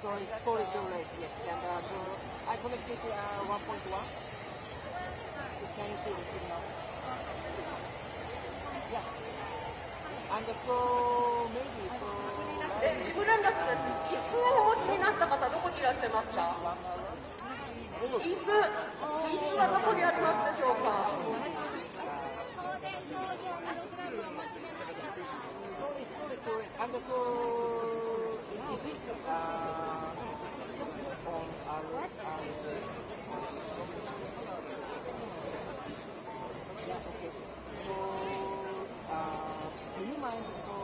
Sorry, sorry, late. Yes, and uh, so I connected to uh, 1.1. So can you see the signal? Yeah. And so maybe so. え、リブランダスです。椅子をお持ちになった方、どこにいらっしゃいますか椅子、椅子はどこにありますでしょうか Sorry, sorry, correct. And so is it uh, on our uh, yeah, okay. So uh, do you mind so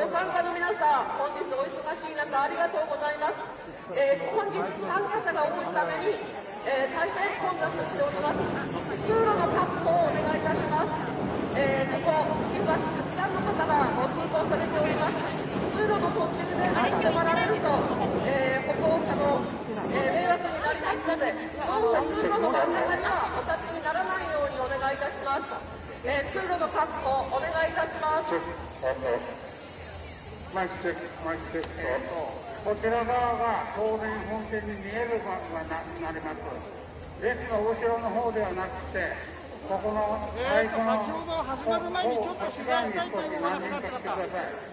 ご参加の皆さん、本日お忙しい中ありがとうございます。えー本日参加者が多いために、えー大変混雑しております。通路の確保をお願いいたします。えーここ、新橋たくさんの方がご通行されております。通路の途中で入ってまられると、えー歩行者の、えー迷惑になりますので、どうぞ通路の真ん中にはお立ちにならないようにお願いいたします。えー通路の確保お願いいたします。マイクチェック、マイクチェックと、こちら側が当然本店に見える場がななります。列の後ろの方ではなくて、ここの最初の、えー先ほど始まる前にちょっと取材したいというお話があった方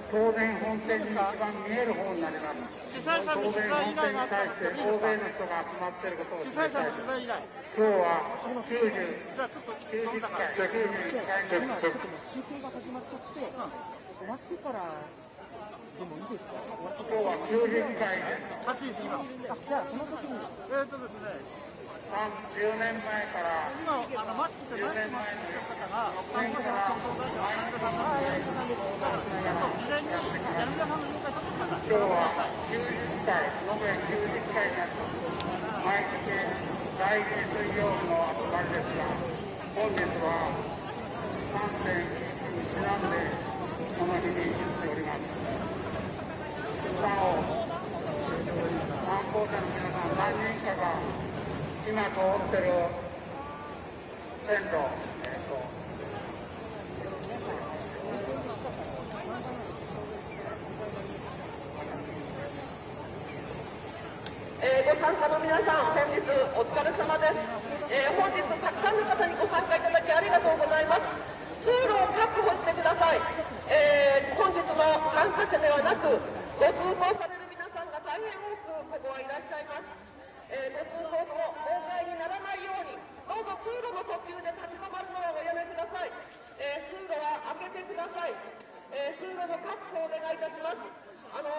当然本店に一番見える方になります。主催者の取材依頼本店にがあったんですけどいい大ですか勢の人が集まっていることを主催。者の取材依頼今日は90、じゃあちょっと90回、91回目今ちょっと中継が始まっちゃって、終わってからでもいいですか今日は90回目。8時過ぎますじゃあその時にえーとですね10年前から今あのマッチしてマイクマッチしてる方が参加者の共同代表の田中さんなんでちょっと事前に柳田さんの了解取ってください今日は90回、延べ90回になります。毎月第1水曜日の集まりですが、本日は3点にちなんでこの日にしております。観光者の皆さん何人かが今通ってる線路、えーとえーご参加の皆さん、本日お疲れ様です。えー本日たくさんの方にご参加いただきありがとうございます。通路を確保してください。えー本日の参加者ではなく、ご通行される皆さんが大変多くここはいらっしゃいます。えーご通行の妨害にならないように、どうぞ通路の途中で立ち止まるのはおやめください。えー通路は開けてください。えー通路の確保をお願いいたします。あの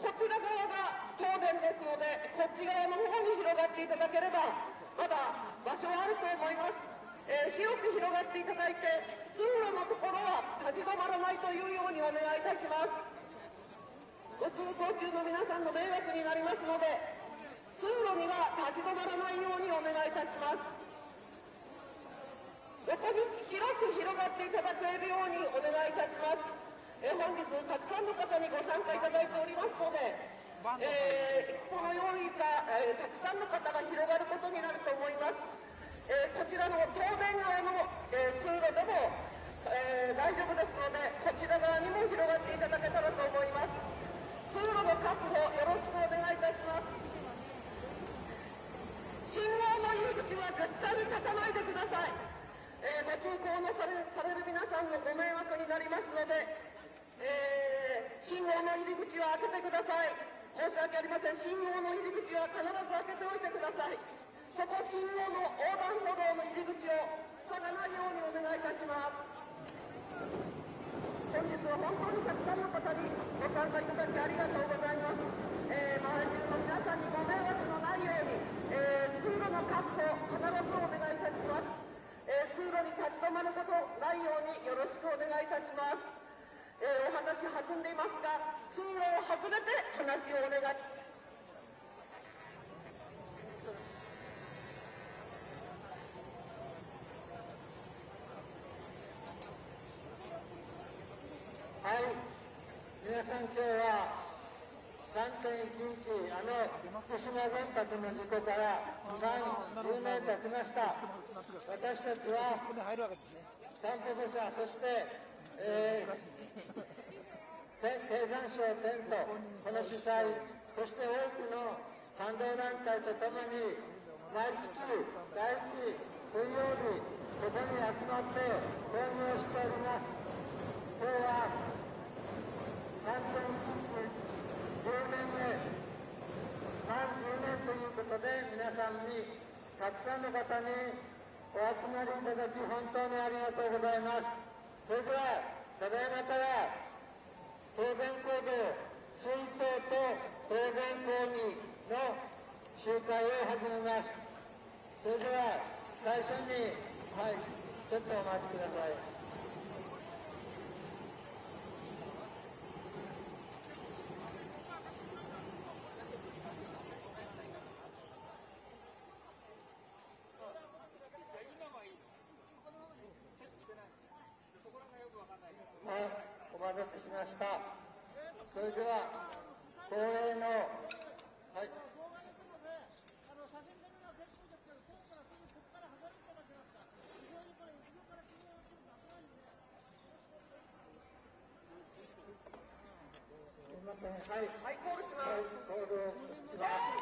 こちら側が東電ですので、こっち側の方に広がっていただければ、まだ場所はあると思います。えー広く広がっていただいて、通路のところは立ち止まらないというようにお願いいたします。ご通行中の皆さんの迷惑になりますので、通路には立ち止まらないようにお願いいたします。横に広く広がっていただけるようにお願いいたします。えー本日たくさんの方にご参加いただいておりますので、えーこのよういった、えーたくさんの方が広がることになると思います。えーこちらの東電側の、えー通路でも、えー大丈夫ですので、こちら側にも広がっていただけたらと思います。通路の確保よろしくお願いいたします。信号の入り口は絶対に立たないでください。えーご通行のされされる皆さんのご迷惑になりますので、えー信号の入り口は開けてください申し訳ありません信号の入り口は必ず開けておいてくださいそこ信号の横断歩道の入り口を塞がないようにお願いいたします本日は本当にたくさんの方にご参加いただきありがとうございます、えー、周りの皆さんにご迷惑のないように、えー、通路の確保必ずお願いいたします、えー、通路に立ち止まることないようによろしくお願いいたします、えー、お話弾んでいますが通路を外れて話をお願い、皆さん今日は3.11あの福島原発の事故から10年経ちました私たちはここに入るわけですね。担保者そして、えー、経産省テントこの主催そして多くの賛同団体とともに毎月第一水曜日ここに集まって講義をしております今日は3.11 10年目満10年ということで皆さんにたくさんの方にお集まりいただき本当にありがとうございます。それではただいまから東電工業水筒と東電工議の集会を始めます。それでは最初にはいちょっとお待ちください、お待たせしました。それでは、恒例の、はい、すみません、はい、はいコールします。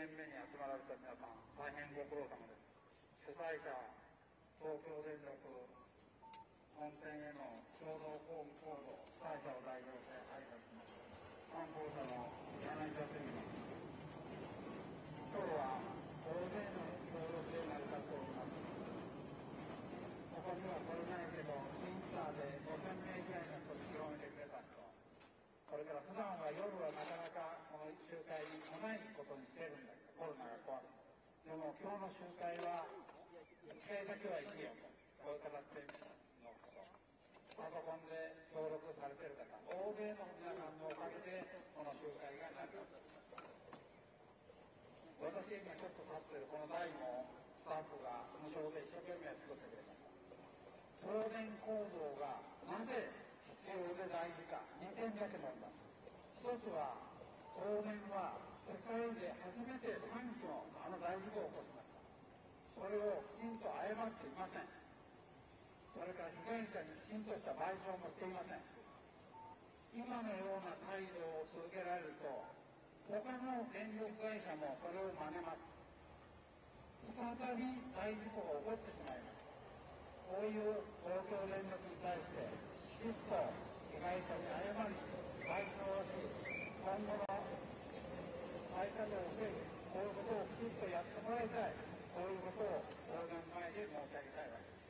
年目に集まられた皆さん、大変ご苦労様です。主催者、東京電力本店への共同公務行動、主催者を代表して挨拶します。担当者の柳田杉です。今日は大勢の協力で成り立っております。ここには来れないけど、インターで5000名ぐらいの人に広めてくれた人。これから普段は夜はなかなかこの集会に来ないロナが怖く。でも今日の集会は、一回だけは行くよと、こういう形でのこと。パソコンで登録されてる方、大勢の皆さんのおかげで、この集会が成り立っています。私今ちょっと立ってるこの台もスタッフが無償で一生懸命作ってくれました。東電構造がなぜ必要で大事か2点だけ述べます。一つは東電は世界で初めて3機のあの大事故を起こしました。それをきちんと謝っていません。それから被害者にきちんとした賠償もしていません。今のような態度を続けられると他の電力会社もそれを真似ます。再び大事故が起こってしまいます。こういう東京電力に対して、きちっと被害者に謝り、賠償をし、今後の再稼働を防ぐ、こういうことをきちっとやってもらいたい、こういうことを当然前で申し上げたいわけです。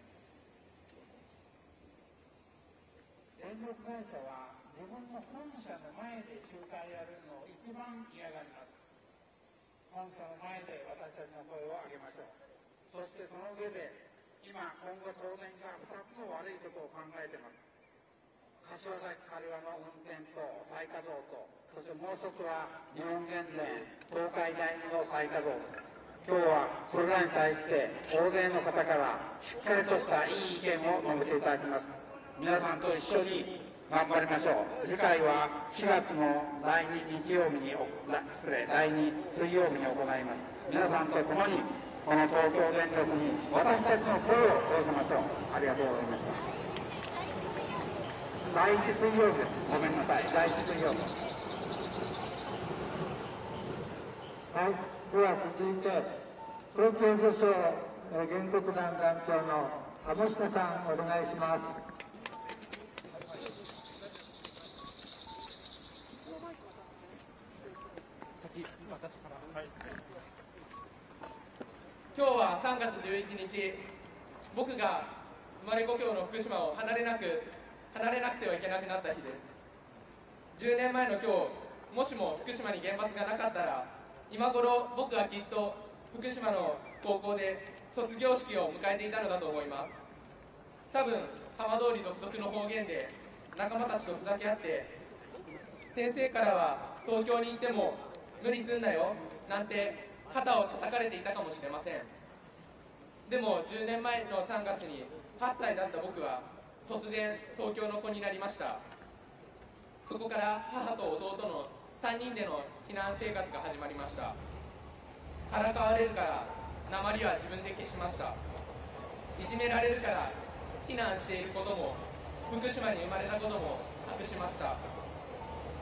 電力会社は自分の本社の前で集会やるのを一番嫌がります。本社の前で私たちの声を上げましょう。そしてその上で、今、今後当然が2つの悪いことを考えています。柏崎刈羽の運転と再稼働と、そしてもう一つは日本原電、東海第二の再稼働。今日はそれらに対して大勢の方からしっかりとしたいい意見を述べていただきます。皆さんと一緒に頑張りましょう。次回は4月の第2日曜日に、失礼、第2水曜日に行います。皆さんと共にこの東京電力に私たちの声を届けましょう。ありがとうございました。第1水曜日です。ごめんなさい。第1水曜日。はい、では続いて、東京女子原告団団長の鴨下さん、お願いします。今日は3月11日僕が生まれ故郷の福島を離れなく離れなくてはいけなくなった日です。10年前の今日もしも福島に原発がなかったら今頃僕はきっと福島の高校で卒業式を迎えていたのだと思います。多分浜通り独特の方言で仲間たちとふざけ合って先生からは東京に行っても無理すんなよなんて肩を叩かれていたかもしれません。でも10年前の3月に8歳だった僕は突然東京の子になりました。そこから母と弟の3人での避難生活が始まりました。からかわれるから鉛は自分で消しました。いじめられるから避難していることも福島に生まれたことも隠しました。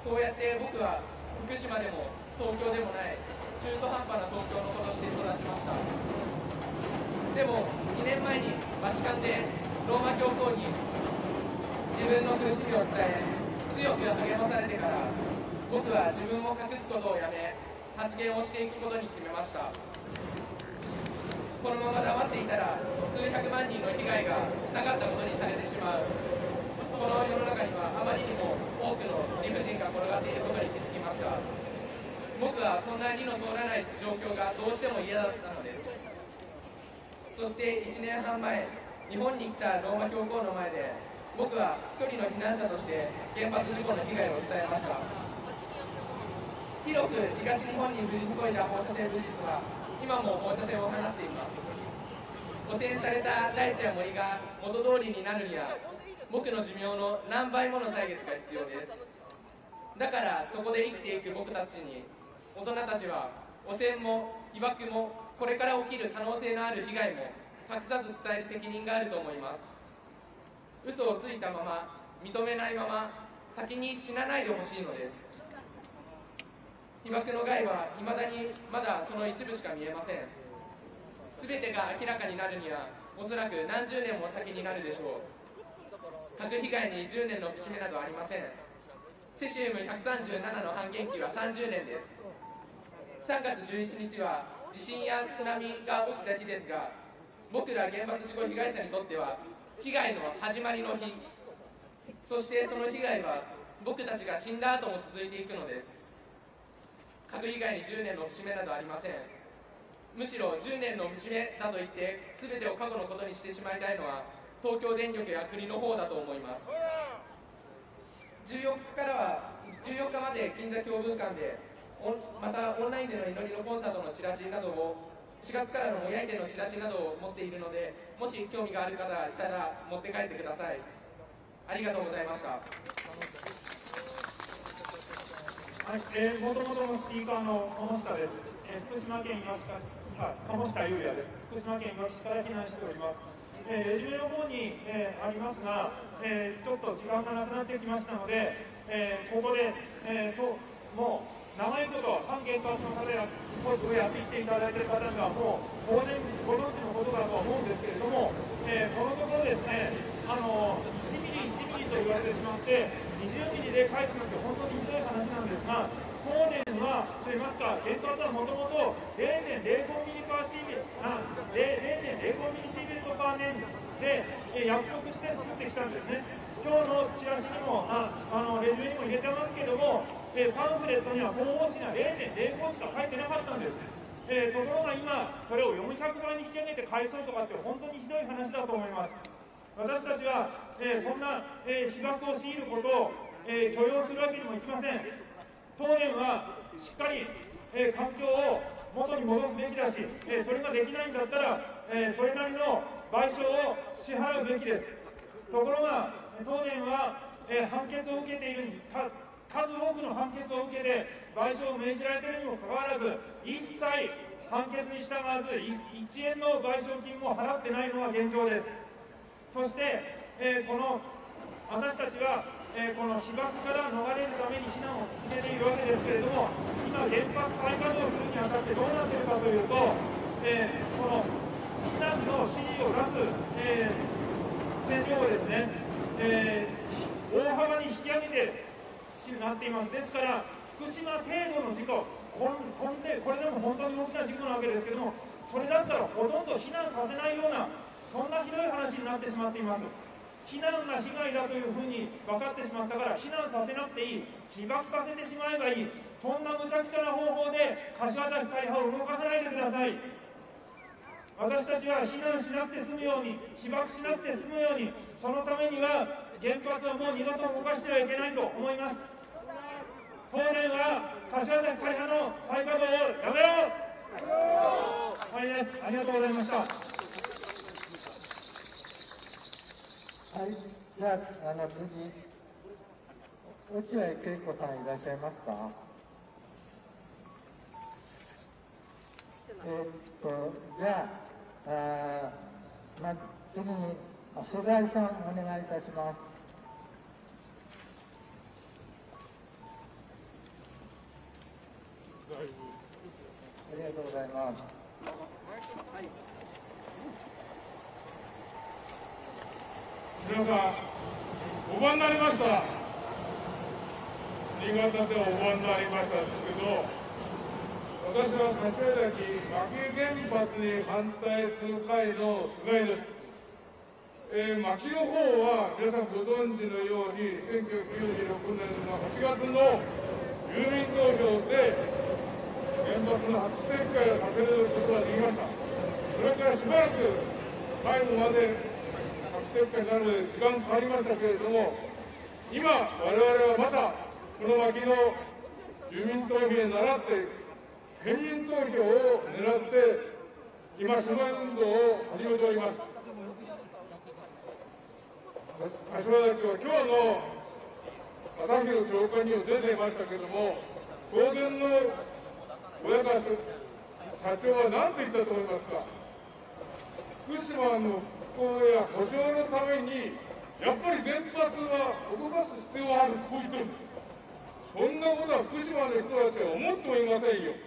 そうやって僕は福島でも東京でもない中途半端な東京の子として育ちました。でも2年前にバチカンでローマ教皇に自分の苦しみを伝え強く励まされてから僕は自分を隠すことをやめ発言をしていくことに決めました。このまま黙っていたら数百万人の被害がなかったことにされてしまう。この世の中にはあまりにも多くの理不尽が転がっていることに気づきました。僕はそんな理の通らない状況がどうしても嫌だったのです。そして1年半前日本に来たローマ教皇の前で僕は一人の避難者として原発事故の被害を伝えました。広く東日本に降り注いだ放射性物質は今も放射線を放っています。汚染された大地や森が元通りになるには僕の寿命の何倍もの歳月が必要です。だからそこで生きていく僕たちに大人たちは汚染も被爆もこれから起きる可能性のある被害も隠さず伝える責任があると思います嘘をついたまま認めないまま先に死なないでほしいのです。被爆の害はいまだにまだその一部しか見えません。全てが明らかになるにはおそらく何十年も先になるでしょう。核被害に10年の節目などありません。セシウム137の半減期は30年です。3月11日は地震や津波が起きた日ですが僕ら原発事故被害者にとっては被害の始まりの日。そしてその被害は僕たちが死んだ後も続いていくのです。核被害に10年の節目などありません。むしろ10年の節目だと言って全てを過去のことにしてしまいたいのは東京電力や国の方だと思います。14日からは14日まで金座教文館でまたオンラインでの祈りのコンサートのチラシなどを4月からの親いでのチラシなどを持っているのでもし興味がある方がいたら持って帰ってください。ありがとうございました。はい、えー、もともとのスピーカーの鴨下です。えー、福島県いわしか、あ、鴨下優也です。福島県いわしから避難しております。えー、レジュメの方に、えー、ありますが、えー、ちょっと時間がなくなってきましたので、えー、ここで、えー、と、もう、長いこと反原発の方や、保育をやっていっていただいている方にはもう、当然ご存知のことだとは思うんですけれども、えー、このところですね、あの、1ミリ1ミリと言われてしまって、20ミリで返すなんて本当にひどい話なんですが、東電は、といいますか、原発はもともと0.05ミリパーシーベル、あ0.05ミリシーベルトパー年で、約束して作ってきたんですね。今日のチラシにも、ああのレジュメにも入れてますけども、えパンフレットには方法紙が0.05しか書いてなかったんです。えー、ところが今、それを400倍に引き上げて返そうとかって、本当にひどい話だと思います。私たちは、えー、そんな、えー、被爆を強いることを、えー、許容するわけにもいきません。東電はしっかり、え環境を元に戻すべきだし、えそれができないんだったら、えそれなりの賠償を支払うべきです。ところが、東電は、え判決を受けているに数多くの判決を受けて賠償を命じられているにもかかわらず、一切判決に従わず、1円の賠償金も払ってないのが現状です。そして、え、この私たちは、え、この被爆から逃れるために避難を進めているわけですけれども、今、原発再稼働するにあたってどうなっているかというと、え、この避難の指示を出す、え線量をですね、え大幅に引き上げてになっています。ですから、福島程度の事故、こんでこれでも本当に大きな事故なわけですけれども、それだったらほとんど避難させないようなそんなひどい話になってしまっています。避難が被害だというふうに分かってしまったから避難させなくていい、被爆させてしまえばいい、そんな無茶苦茶な方法で柏崎会派を動かさないでください。私たちは避難しなくて済むように、被爆しなくて済むように、そのためには原発をもう二度と動かしてはいけないと思います。東電は柏崎会派の再稼働をやめろはいです。ありがとうございました。はい、じゃあ、あの次、落合恵子さんいらっしゃいますか？えー、っと、じゃあ、あまあ、次に、須田井さん、お願いいたします。ありがとうございます。皆さん、お盆になりました。新潟でお盆になりましたですけど、私は柏崎牧原発に反対する会の菅井です。えー、牧の方は皆さんご存知のように、1996年の8月の住民投票で原発の初撤回をさせることができました。それからしばらく最後まで撤回なので時間かかりましたけれども、今、我々はまた、この脇の住民投票に倣って、県民投票を狙って、今、その運動を始めております。柏崎は今日の朝日の長官にも出ていましたけれども、当然の親方社長は何と言ったと思いますか？福島の復興や保障のために、やっぱり原発は動かす必要があると言ってるんです。そんなことは福島の人たちは思ってもいませんよ。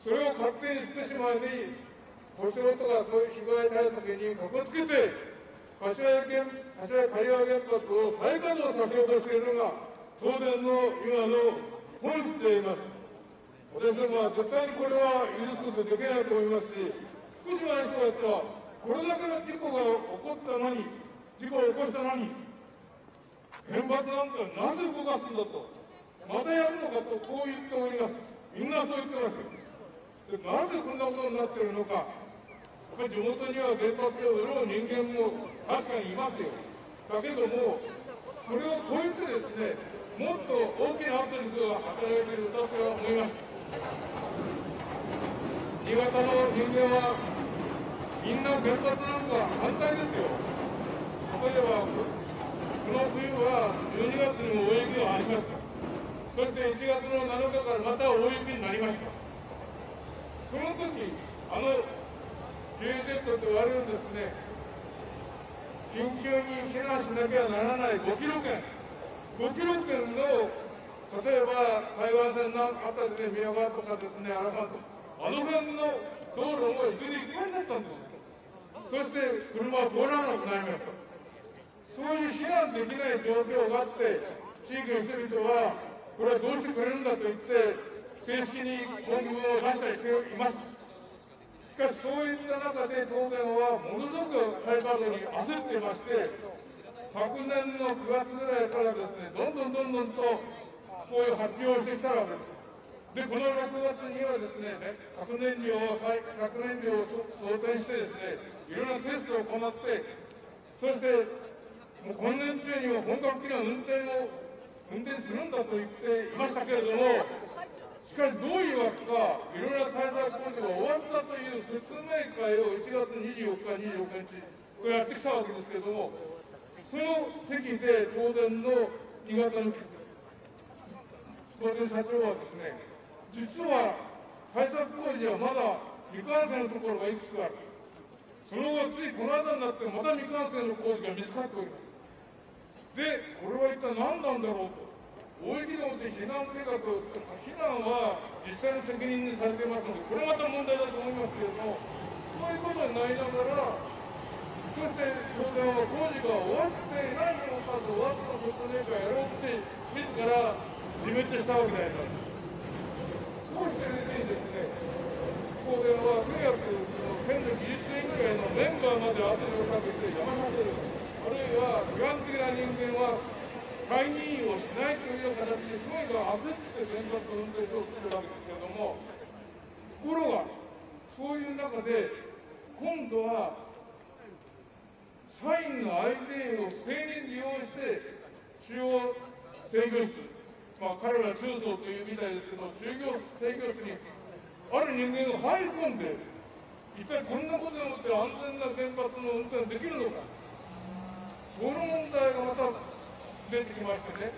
それを勝手に福島に保証とかそういう被害対策にかこつけて、柏原原柏刈羽原発を再稼働させようとしているのが、東電の今の本質であります。私どもは絶対にこれは許すことできないと思いますし、福島の人たちは、これだけの事故が起こったのに、事故を起こしたのに、原発なんかなぜ動かすんだと、またやるのかと、こう言っております。みんなそう言ってますよ。でなぜこんなことになっているのか、やっぱり地元には原発を売ろう人間も確かにいますよ。だけども、これを超えてですね、もっと大きな圧力が働いていると私は思います。新潟の人間は、みんな原発なんか反対ですよ。例えば、この冬は12月にも大雪がありました。そして1月の7日からまた大雪になりました。その時、あの KZ と言われるですね、緊急に避難しなきゃならない5キロ圏、5キロ圏の例えば台湾線のあたりで宮川とかですね、アラファント、あの辺の道路も一時いっぱいになったんです。そして車は通らなくなりました。そういう避難できない状況があって、地域の人々は、これはどうしてくれるんだと言って、正式に文言を出したりしています。しかし、そういった中で東電はものすごく再稼働に焦っていまして、昨年の9月ぐらいからですね、どんどんどんどんとこういう発表をしてきたわけです。で、この6月にはですね、核燃料を、核燃料を想定してですね、いろんなテストを行って、そしてもう今年中には本格的な運転を運転するんだと言っていましたけれども、しかしどういうわけか、いろいろな対策工事が終わったという説明会を1月24日、25日、これやってきたわけですけれども、その席で東電の新潟の東電社長はですね、実は対策工事はまだ未完成のところがいくつかある。その後、ついこの間になってまた未完成の工事が見つかっております。で、これは一体何なんだろうと。大雪でもって避難計画、避難は実際の責任にされていますので、これまた問題だと思いますけれども、そういうことになりながら、そして当然は工事が終わっていないにもかかわず終わった説明会をやろうとして、自ら自滅したわけであります。そうしてですね、東電はとにかくその県の技術のメンバーまで圧力をかけてやまさせる。あるいは基本的な人間は再任をしないというような形ですごいが焦って原発の運転手を作るわけですけれども、ところが、そういう中で、今度は、社員の ID を不正に利用して、中央制御室、まあ、彼ら中層というみたいですけど、中央制御室にある人間が入り込んで、一体こんなことによって安全な原発の運転できるのか？その問題がまた出てきましてね、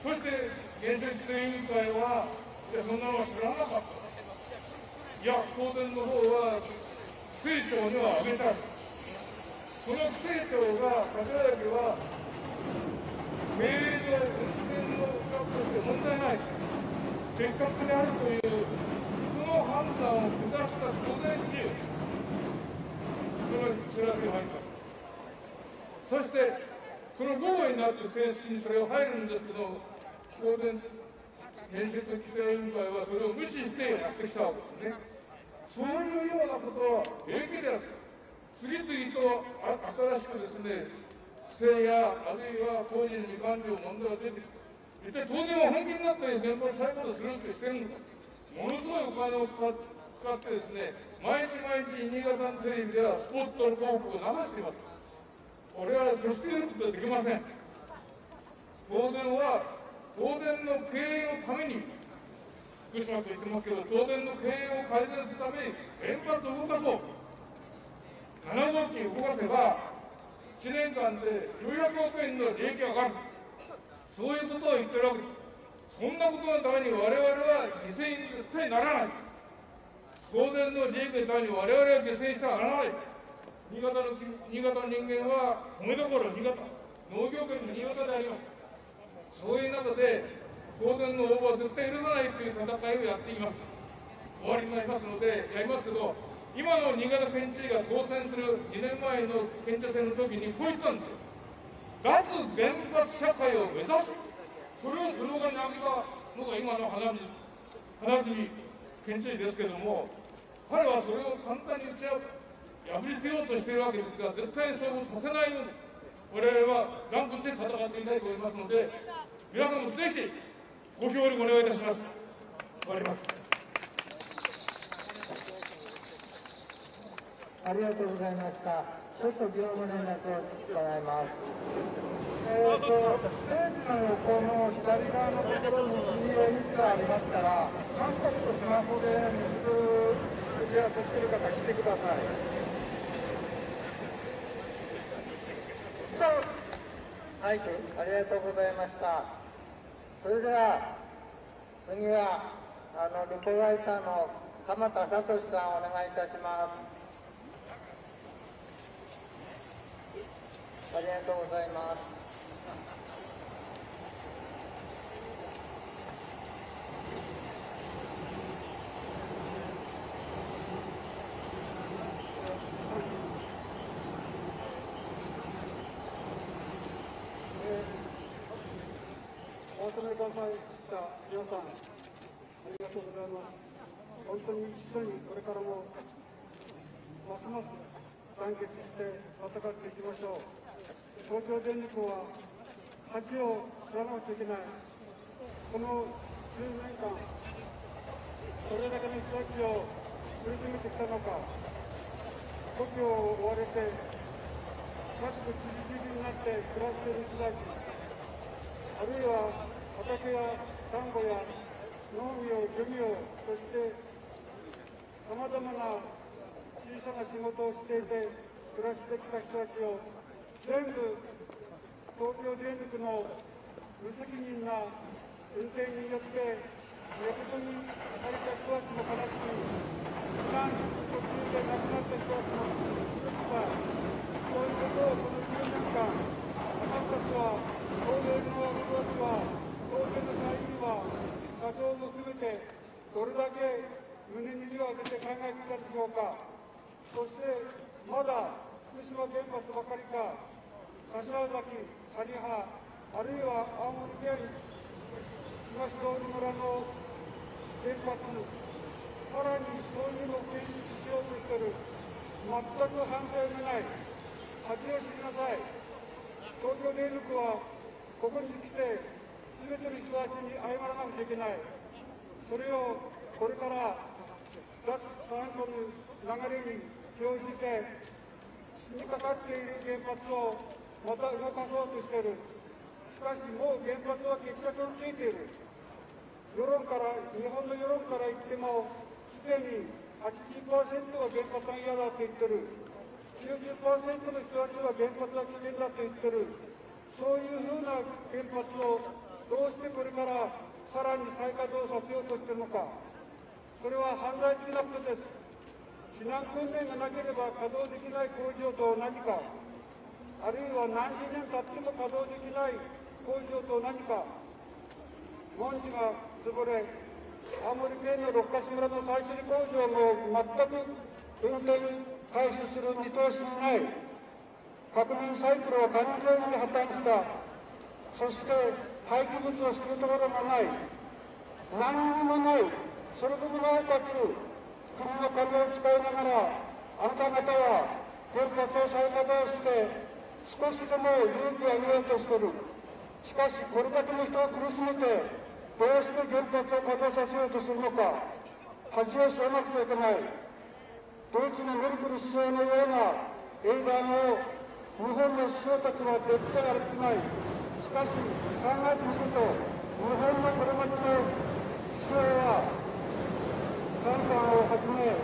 そして原子力規制委員会は、いや、そんなのは知らなかった。いや、東電の方は、規制庁には挙げたい。その規制庁が、柏崎は、経営上、運転の資格として問題ない。結果であるという、その判断を下した午前中、その知らせが入った。そして、その午後になって正式にそれを入るんですけど、当然、原子力規制委員会はそれを無視してやってきたわけですね。そういうようなことは平気である。次々と新しくですね、不正やあるいは工事に未完了問題が出てくる。一体当然は本気になって原発再稼働するってしてるのか。ものすごいお金を使ってですね、毎日毎日新潟のテレビではスポットの広告を流しています。これは決していることはできません。東電は、東電の経営のために、福島と言ってますけど、東電の経営を改善するために、原発を動かそう。7号機を動かせば、1年間で900億円の利益が上がる。そういうことを言ってるわけです。そんなことのために我々は犠牲に絶対ならない。東電の利益のために我々は犠牲してはならない。新潟の新潟の人間は米どころ新潟、農業圏の新潟であります。そういう中で、当然の応募は絶対許さないという戦いをやっています終わりになりますのでやりますけど今の新潟県知事が当選する2年前の県知事選の時にこう言ったんですよ脱原発社会を目指すそれをスローガンに挙げたのが今の花見花住県知事ですけども彼はそれを簡単に打ち破り捨てようとしているわけですが絶対にそうさせないように我々は断固して戦っていきたいと思いますので皆さんもぜひご協力お願いいたします終わりますありがとうございました。ちょっと業務連絡を伺います。えーと、ステージの横の左側のところに PA がありますから、カンタクトスマホで水ち合わせしてる方来てください。はい、ありがとうございました。それでは、次は、あの、ルポライターの鎌田聡さんお願いいたします。ありがとうございます。くださいした皆さん、ありがとうございます。本当に一緒にこれからも、ますます団結して戦っていきましょう。東京電力は恥を知らなくちゃいけない。この10年間、どれだけの人たちを苦しめてきたのか、故郷を追われて、家族ちりぢりになって暮らしている人たち、あるいは畑や田んぼや農業、漁業、そしてさまざまな小さな仕事をしていて暮らしてきた人たちを全部東京電力の無責任な運転によって誠にされた人たちの悲しみ、避難途中で亡くなった人たちの苦しさ、そういうことをこの10年間、私たちは東電の人たちは、東電の社員は、社長も含めて、どれだけ胸に手を当てて考えてきたでしょうか。そして、まだ福島原発ばかりか、柏崎、谷原、あるいは青森県東通村の原発、さらにそういうのを建設しようとしている、全く反対のない、恥を知りなさい。東京電力はここに来て、べての人たちに謝らなくちゃいけない。それをこれから脱炭素の流れに乗じて、死にかかっている原発をまた動かそうとしている。しかしもう原発は決着をついている。世論から、日本の世論から言っても、すでに80%は原発が嫌だと言ってる。90%の人たちは原発は危険だと言ってる。そういうふうな原発をどうしてこれからさらに再稼働させようとしているのか。それは犯罪的なことです。避難訓練がなければ稼働できない工場と同じか。あるいは何十年経っても稼働できない工場と同じか。門司が潰れ、青森県の六ヶ所村の再処理工場も全く運転開始する見通しにない。核燃サイクルは完全に破綻した。そして廃棄物を捨てるところもない。何にもない。それでもなおかつ、国の金を使いながら、あなた方は原発を再稼働して、少しでも勇気を上げようとしている。しかし、これだけの人を苦しめて、どうして原発を稼働させようとするのか、恥を知らなくちゃいけない。ドイツのメルケル首相のような英断を日本の首相たちは絶対歩きない。かし、考えてみると、日本のこれまでの首相は、カンさんをはじめ、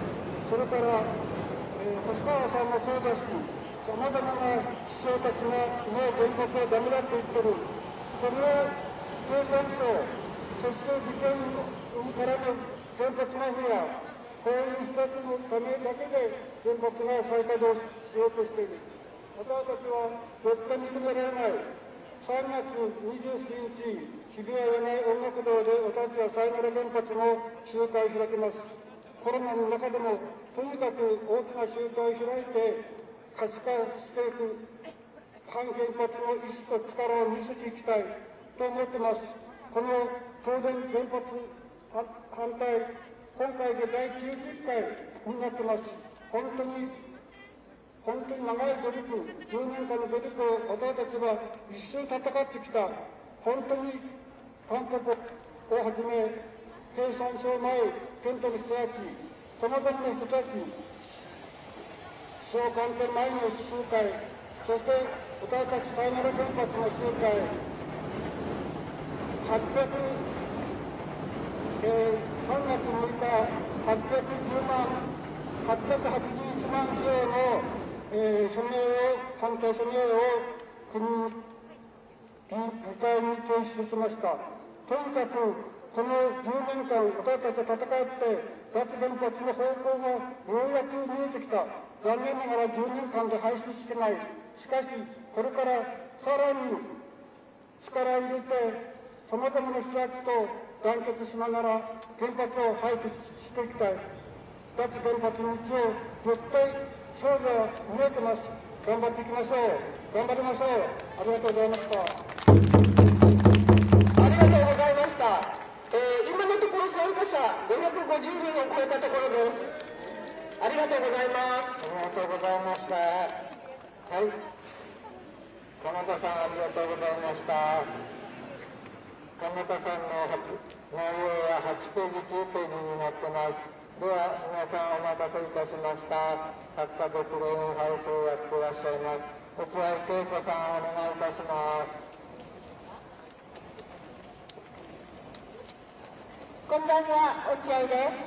それから、えー、星川さんもそうだし、さまざまな首相たちがもう原発はダメだと言ってる。それを経産省、そして事件からの原発マフィア、こういう人たちのためだけで原発が再稼働しようとしている。私たちは絶対認められない。3月27日、日比谷野内音楽堂で私はサイナル原発の集会を開きます。コロナの中でも、とにかく大きな集会を開いて、可視化していく反原発の意志と力を見せていきたいと思ってます。この東電原発反対、今回で第90回になってます。本当に、本当に長い努力、10年間の努力を私たちは一緒に戦ってきた。本当に韓国をはじめ、経産省前、県都の人たち、さまざまな人たち、小官邸前の集会、そして私たちさよなら原発の集会、800、えー3月6日、810万、881万以上の、えー、署名を、反対署名を国に、議会に提出しました。とにかく、この10年間、私たちは戦って、脱原発の方向がようやく見えてきた。残念ながら10年間で廃止してない。しかし、これからさらに力を入れて、さまざまな人たちと団結しながら原発を廃棄していきたい。脱原発の道を絶対勝利は見えてます。頑張っていきましょう。頑張りましょう。ありがとうございました。ありがとうございました。えー、今のところ参加者550人を超えたところです。ありがとうございます。ありがとうございました。はい。鎌田さん、ありがとうございました。田中さんの内容は8ページ、9ページになってます。では、皆さんお待たせいたしました。作家でクレーンハウスをやっていらっしゃいます。落合恵子さん、お願いいたします。こんばんは、落合です。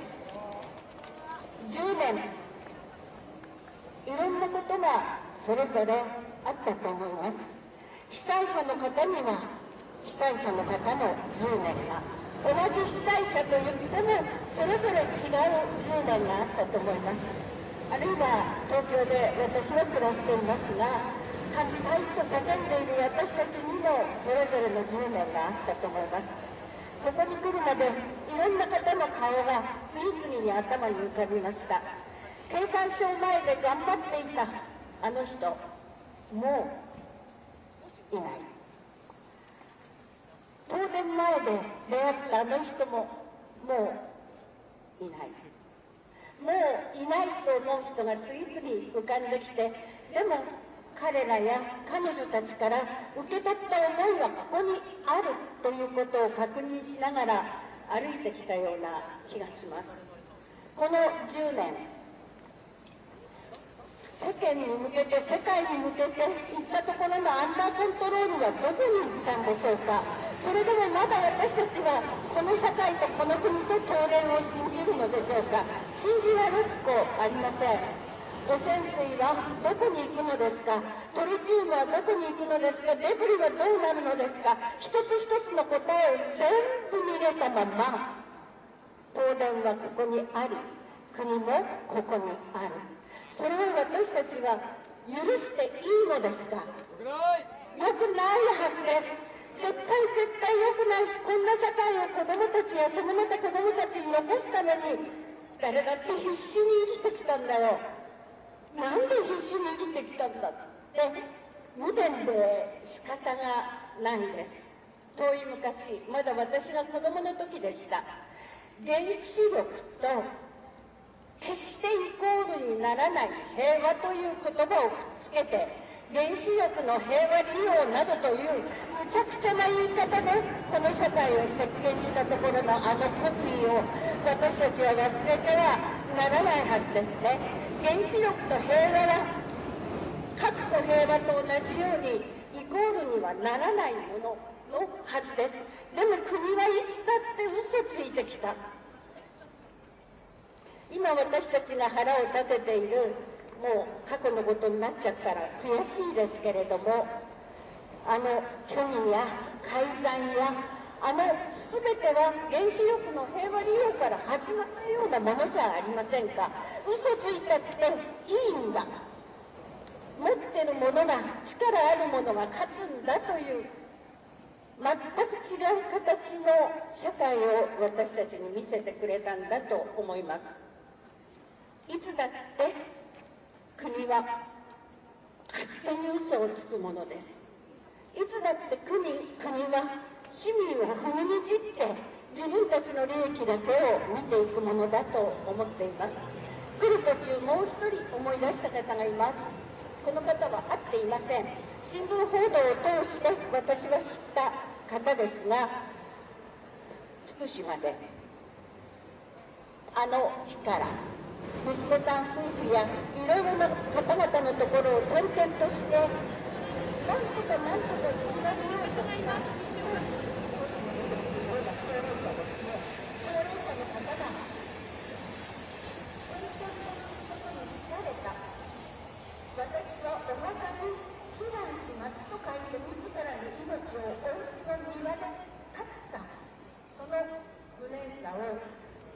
10年、いろんなことがそれぞれあったと思います。被災者の方には被災者の方の10年が同じ被災者といってもそれぞれ違う10年があったと思います。あるいは東京で私は暮らしていますが反対と叫んでいる私たちにもそれぞれの10年があったと思います。ここに来るまでいろんな方の顔が次々に頭に浮かびました。経産省前で頑張っていたあの人もういない。当年前で出会ったあの人ももういない。もういないと思う人が次々浮かんできてでも彼らや彼女たちから受け取った思いはここにあるということを確認しながら歩いてきたような気がします。この10年世間に向けて世界に向けていったところのアンダーコントロールはどこに行ったんでしょうか？それでもまだ私たちはこの社会とこの国と東電を信じるのでしょうか。信じられっこありません。汚染水はどこに行くのですか？トリチウムはどこに行くのですか？デブリはどうなるのですか？一つ一つの答えを全部逃げたまま東電はここにあり国もここにある。それを私たちは許していいのですか？よくないはずです絶対絶対良くないしこんな社会を子どもたちやそのまた子どもたちに残すために誰だって必死に生きてきたんだよ。なんで必死に生きてきたんだって。無念で仕方がないんです。遠い昔まだ私が子供の時でした。原子力と決してイコールにならない平和という言葉をくっつけて原子力の平和利用などというむちゃくちゃな言い方でこの社会を席巻したところのあのコピーを私たちは忘れてはならないはずですね。原子力と平和は核と平和と同じようにイコールにはならないもののはずです。でも国はいつだって嘘ついてきた。今私たちが腹を立てているもう過去のことになっちゃったら悔しいですけれどもあの虚偽や改ざんやあの全ては原子力の平和利用から始まったようなものじゃありませんか。嘘ついたっていいんだ。持ってるものが力あるものが勝つんだという全く違う形の社会を私たちに見せてくれたんだと思います。いつだって国は勝手に嘘をつくものです。いつだって国国は市民を踏みにじって自分たちの利益だけを見ていくものだと思っています。来る途中もう一人思い出した方がいます。この方は会っていません。新聞報道を通して私は知った方ですが福島であの地から息子さん夫婦やいろいろな方々のところを転々としてなんとかなんとか生きられようとします私はお墓に避難しますと書いて自らの命をお家の庭で飼ったその無念さを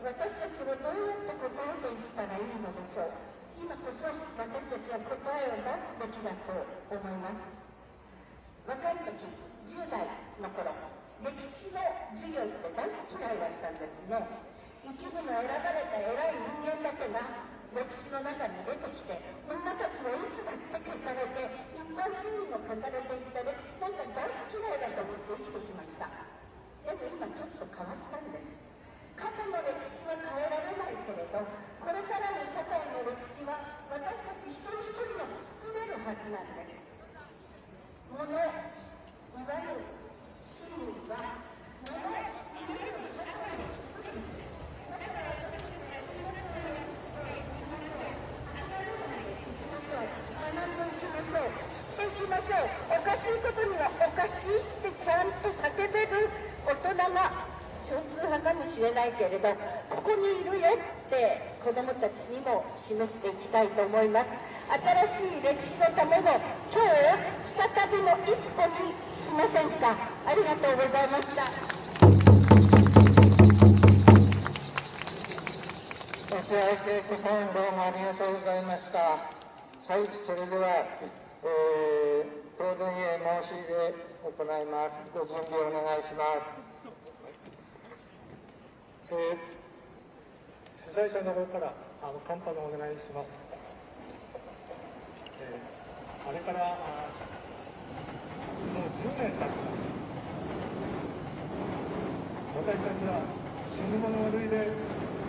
私たちはどうやって答えていったらいいのでしょう今こそ私たちは答えを出すべきだと思います若い時10代の頃歴史の授業って大嫌いだったんですね一部の選ばれた偉い人間だけが歴史の中に出てきて女たちはいつだって消されて一般市民も消されていった歴史なんか大嫌いだと思って生きてきましたでも今ちょっと変わったんです過去の歴史は変えられないけれどこれからの社会の歴史は私たち一人一人が作れるはずなんですものいわゆる市民はものいわゆる社会を作るだから私たちはしていきましょうおかしいことにはおかしいってちゃんと叫べる大人が少数派かもしれないけれどここにいるよって子どもたちにも示していきたいと思います新しい歴史のための今日を再びの一歩にしませんか？ありがとうございました。沖合恵子さんどうもありがとうございました。はいそれでは、えー、答弁へ申し入れ行います。ご準備お願いします。えー、主催者の方からあのカンパネお願いします、えー、あれからあもう10年経ちます私たちは死ぬ者の類で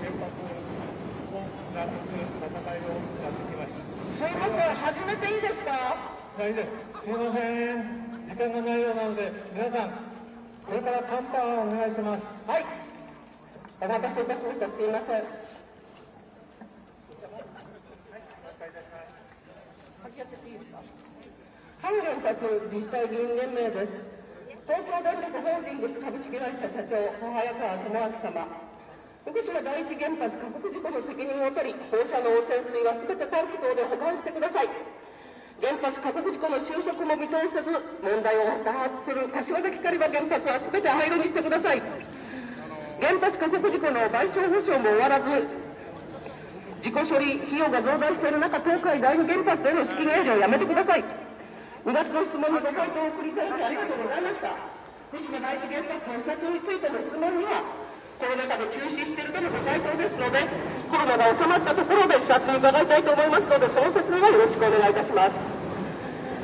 原発をなくす戦いをやってきました。すいません。始めていいですか？はいです。すいません。時間がないようなので皆さんこれからカンパをお願いします。はい。お待たせいたしました。すいません反原発自治体議員連盟です東京電力ホールディングス株式会社社長小早川智明様。福島第一原発核事故の責任を取り放射能汚染水は全てタンク等で保管してください。原発核事故の収束も見通せず問題を多発する柏崎刈羽原発は全て廃炉にしてください。原発核事故の賠償保証も終わらず事故処理費用が増大している中東海第二原発への資金援助をやめてください。2月の質問にご回答を繰り返しありがとうございました。福島第一原発の視察についての質問にはコロナ禍で中止しているとのご回答ですのでコロナが収まったところで視察に伺いたいと思いますのでその説明はよろしくお願いいたします。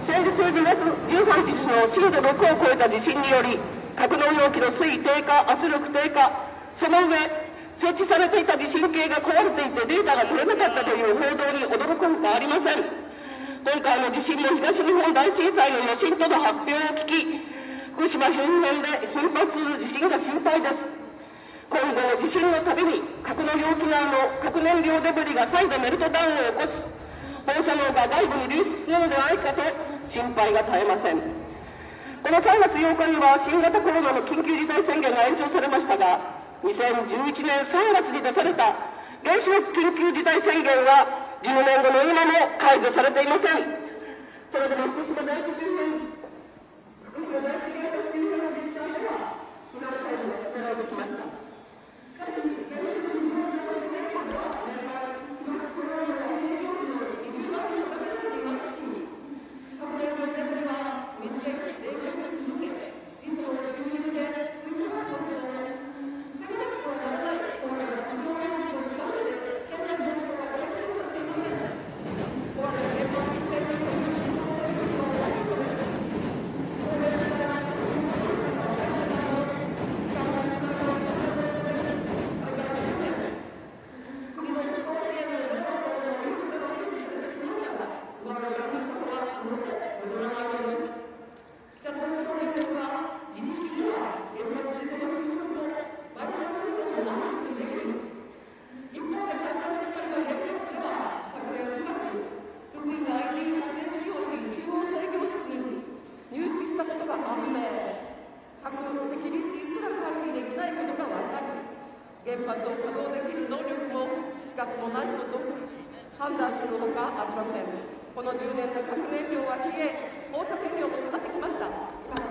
先日2月13日の震度6を超えた地震により格納容器の水位低下圧力低下その上設置されていた地震計が壊れていてデータが取れなかったという報道に驚くほかありません。今回の地震も東日本大震災の余震との発表を聞き福島周辺で頻発する地震が心配です。今後地震のたびに核の容器内の核燃料デブリが再度メルトダウンを起こし放射能が外部に流出するのではないかと心配が絶えません。この3月8日には新型コロナの緊急事態宣言が延長されましたが2011年3月に出された原子力緊急事態宣言は10年後の今も解除されていません。それでも福島第一周辺福島第一過セキュリティすら管理できないことが分かり原発を稼働できる能力も資格もないこと判断するほかありませんこの10年で核燃料は消え放射線量も下がってきました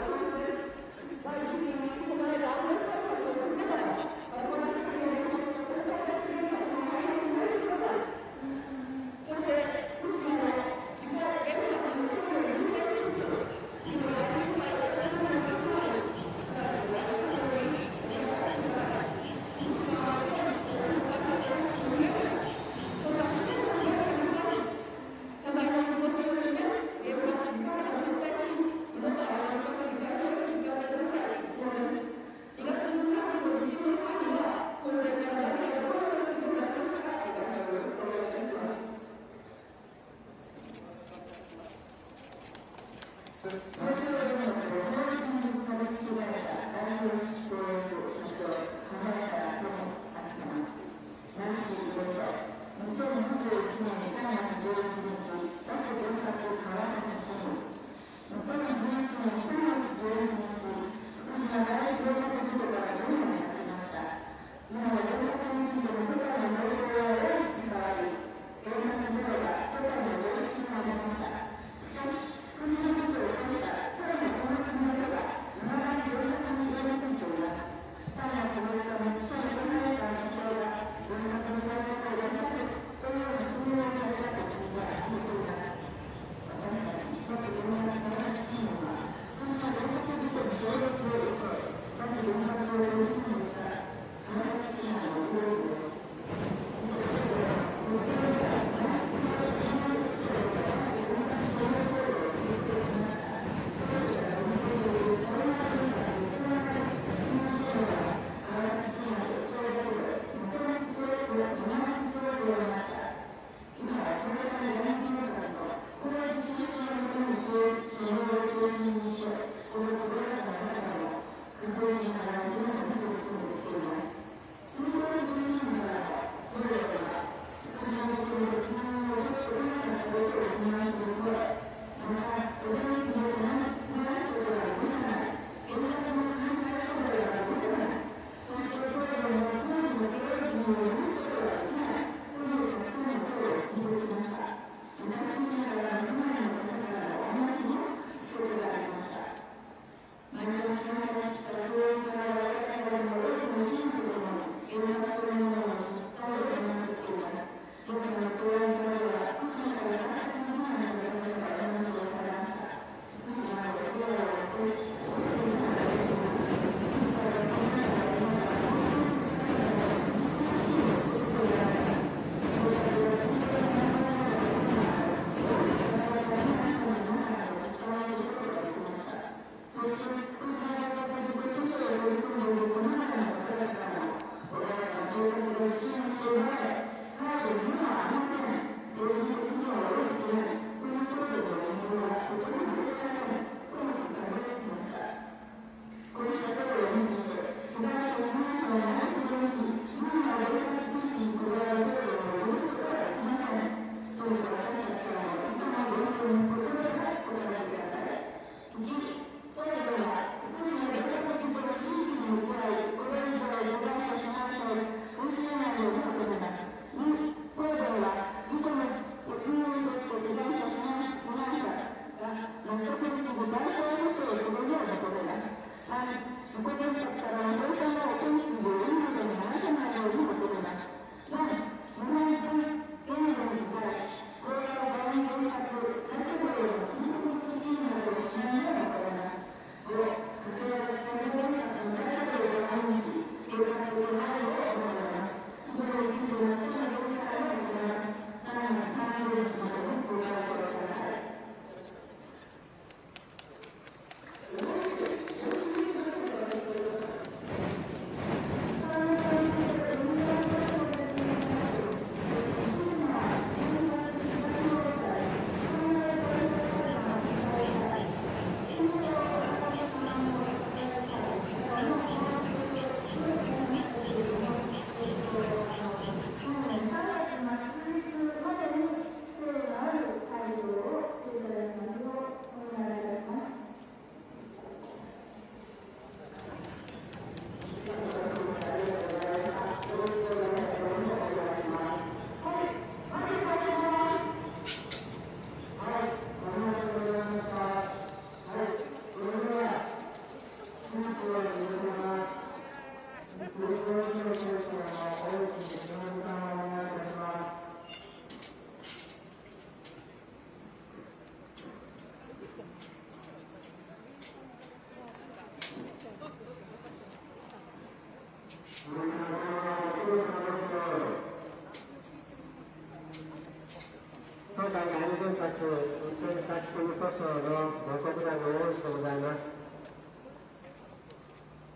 賞のの恩師でございます。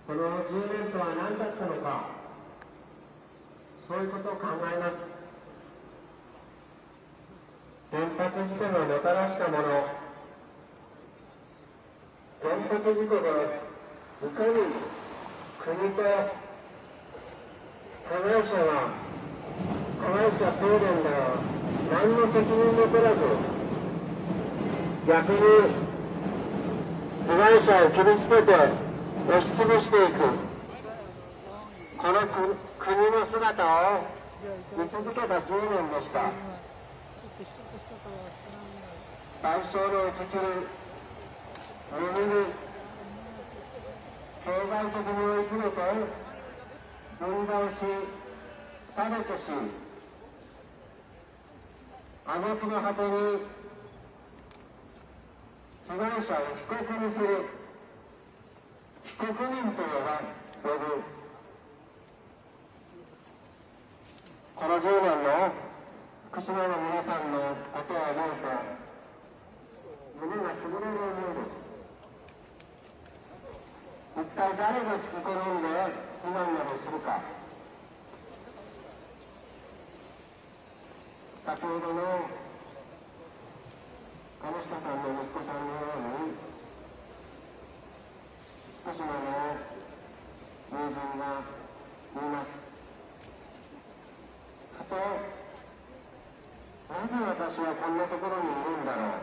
この10年とは何だったのか、そういうことを考えます。原発事故がもたらしたもの、原発事故がいかに国と加害者が、加害者東電が何の責任も取らず、逆に被害者を切り捨てて押しつぶしていく。この国の姿を見続けた10年でした。対象の打ち切る右に経済的に追い詰めて分断し差別し挙句の果てに被害者を被告にする。被告人と呼ば呼ぶ。この10年の福島の皆さんのことを思うと胸が潰れる思いです。一体誰が突き転んで避難などするか。先ほどの鴨下さんの息子さんのように福島の友人が言います。はてなぜ私はこんなところにいるんだろ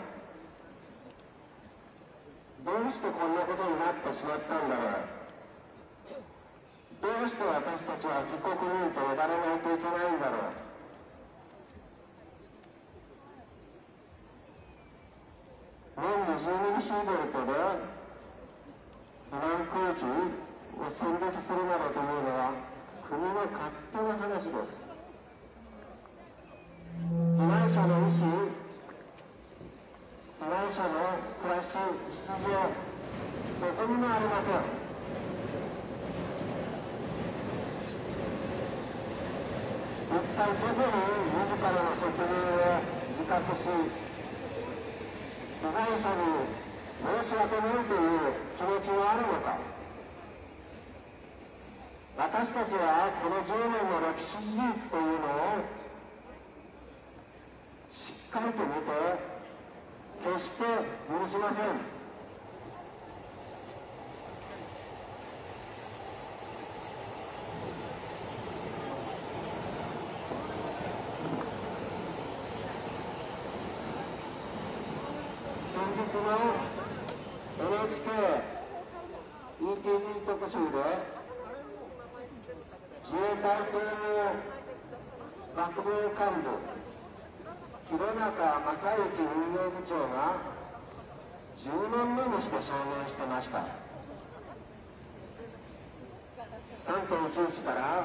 うどうしてこんなことになってしまったんだろう。どうして私たちは被告人と呼ばれないといけないんだろう。年20ミリシーベルトで避難空気を選別するなどというのは国の勝手な話です被害者の意思被害者の暮らし秩序どこにもありません一体どこに自らの責任を自覚し被害者に申し訳ないという気持ちがあるのか。私たちはこの10年の歴史事実というのをしっかりと見て決して許しません日の NHK ETV 特集で自衛隊という幕僚幹部弘中正幸運用部長が10年目にして証言してました。3.11から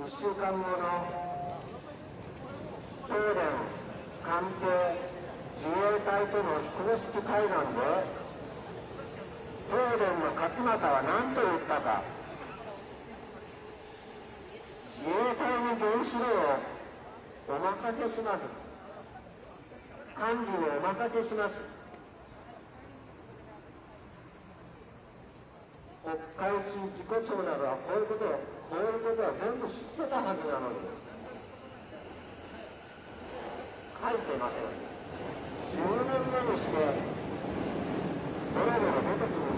1週間後の東電官邸自衛隊との非公式会談で東電の勝俣は何と言ったか。自衛隊の原子炉をお任せします。管理をお任せします。国会地事故調などはこういうことをこういうことは全部知ってたはずなのに。書いてません。10年目にしてドラマが出てくる。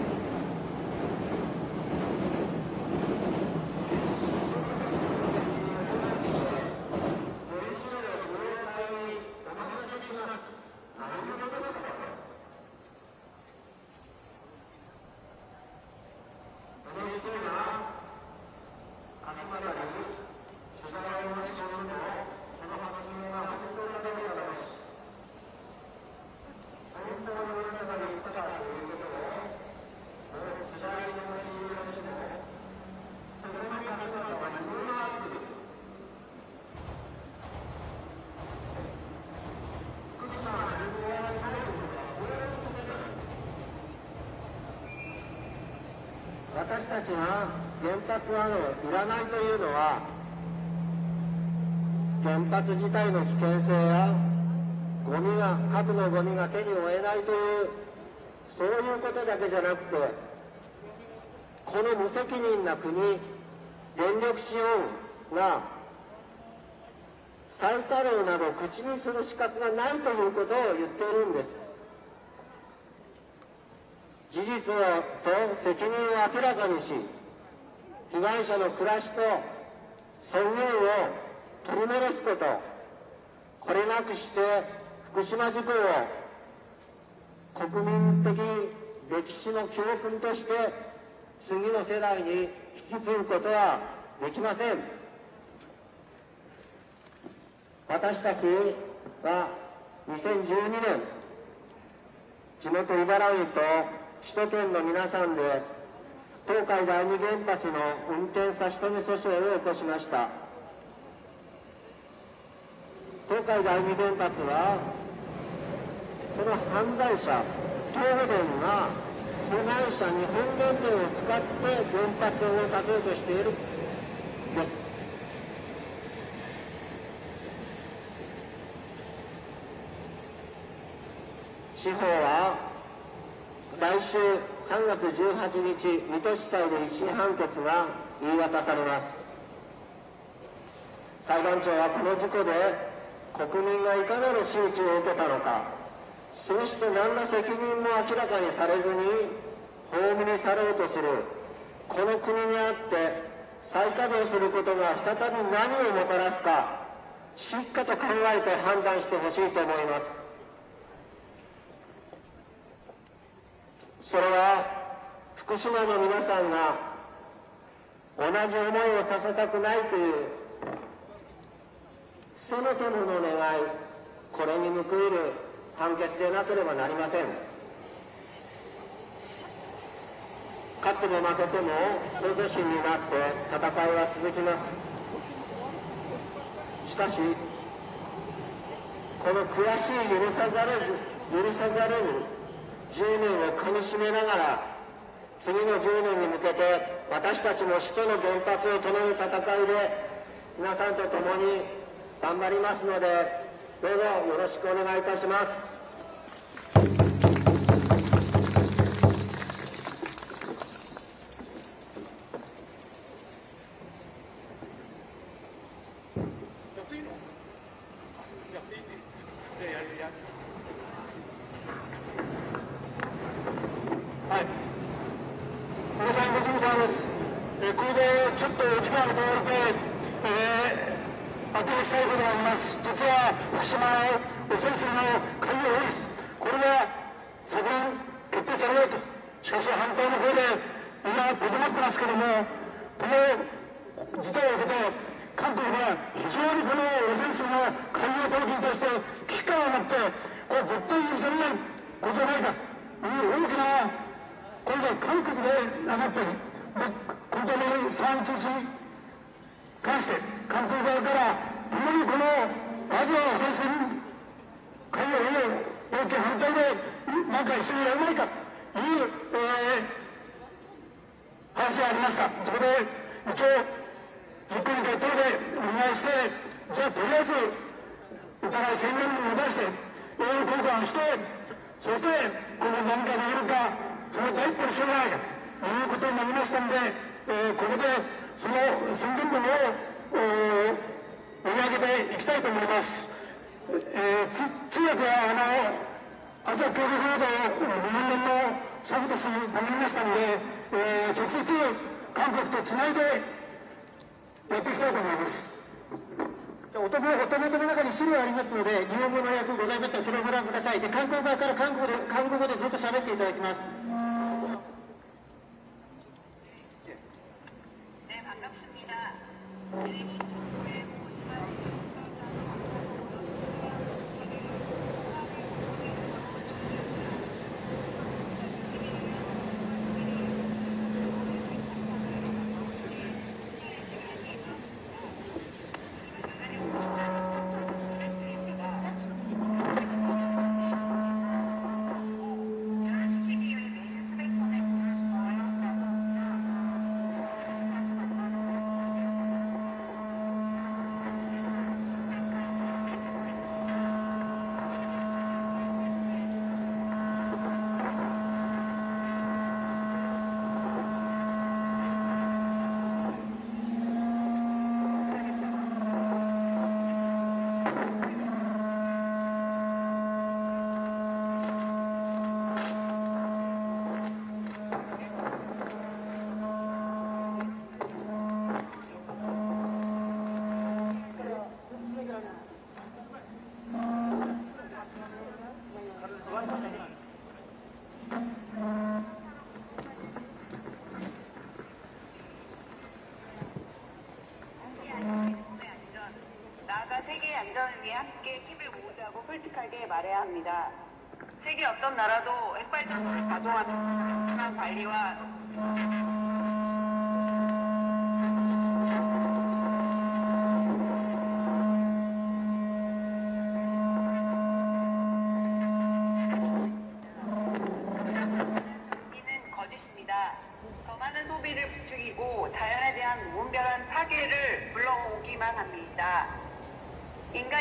私たちが原発などいらないというのは原発自体の危険性やゴミが核のゴミが手に負えないというそういうことだけじゃなくてこの無責任な国電力資本が再稼働など口にする資格がないということを言っているんです。事実をと責任を明らかにし被害者の暮らしと尊厳を取り戻すことこれなくして福島事故を国民的歴史の教訓として次の世代に引き継ぐことはできません。私たちは2012年地元茨城と首都圏の皆さんで東海第二原発の運転差し止め訴訟を起こしました。東海第二原発はこの犯罪者東電が子会社日本原電を使って原発を動かそうとしている。です。司法は来週3月18日水戸地裁で一審判決が言い渡されます。裁判長はこの事故で国民がいかなる周知を受けたのかそして何ら責任も明らかにされずに葬りに去ろうとするこの国にあって再稼働することが再び何をもたらすかしっかと考えて判断してほしいと思います。それは福島の皆さんが同じ思いをさせたくないというせめてもの願いこれに報いる判決でなければなりません。勝っても負けても控訴審になって戦いは続きます。しかしこの悔しい許さざれず許さざれる10年をかみしめながら次の10年に向けて私たちも首都の原発を止める戦いで皆さんと共に頑張りますのでどうぞよろしくお願いいたしますはい。皆さんご苦労様です。えー、これでちょっとお時間がとられて、えー、アピールしたいことがあります。実は福島の汚染水の海洋放出、これが昨年決定されようと。しかし反対の方で今とどまってますけども、この事態を受けて、韓国では非常にこの汚染水の海洋投棄に対して危機感を持って、これ絶対許されないことじゃないかという大きなこれが韓国で上がってる。で、今回の産出に関して、韓国側から、非常にこの、まずは汚染水海洋へ大きな反対で、なんか一緒にやらないかという、えー、話がありました。そこで、一応、実行委員会等でお願いして、じゃあとりあえず、お互い宣言を出して、栄養交換をして、そして、何かできるか、その第一歩にしようがないかということになりましたので、えー、ここでその宣言文を読み上げていきたいと思います。えー、つ通訳はあのアジア協力報道日本連のサブトスに頼みましたので、えー、直接韓国とつないでやっていきたいと思います。お手元お手元の中に資料ありますので、日本語の訳ございましたらそれをご覧ください。で、韓国側から韓国で韓国語でずっと喋っていただきます。 네, 반갑습니다.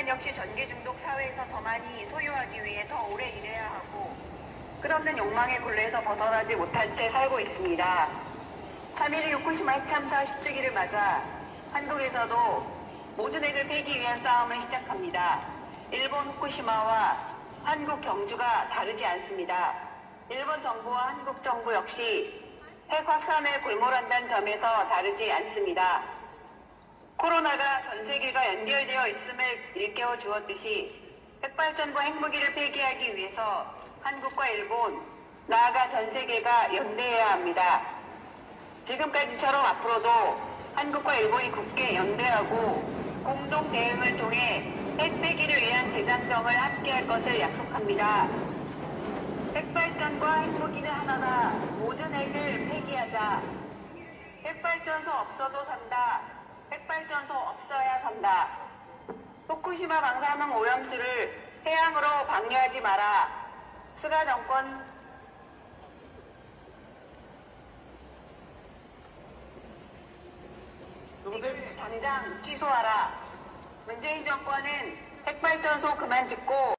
인간 역시 전기 중독 사회에서 더 많이 소유하기 위해 더 오래 일해야 하고 끝없는 욕망의 굴레에서 벗어나지 못한 채 살고 있습니다. 3.1 후쿠시마 핵참사 10주기를 맞아 한국에서도 모든 핵을 폐기 위한 싸움을 시작합니다. 일본 후쿠시마와 한국 경주가 다르지 않습니다. 일본 정부와 한국 정부 역시 핵 확산을 골몰한다는 점에서 다르지 않습니다. 코로나가 전 세계가 연결되어 있음을 일깨워 주었듯이 핵발전과 핵무기를 폐기하기 위해서 한국과 일본, 나아가 전 세계가 연대해야 합니다. 지금까지처럼 앞으로도 한국과 일본이 굳게 연대하고 공동 대응을 통해 핵 폐기를 위한 대장정을 함께할 것을 약속합니다. 핵발전과 핵무기는 하나다. 모든 핵을 폐기하자. 핵발전소 없어도 산다. 핵발전소 없어야 산다. 후쿠시마 방사능 오염수를 해양으로 방류하지 마라. 스가 정권 당장 취소하라. 문재인 정권은 핵발전소 그만 짓고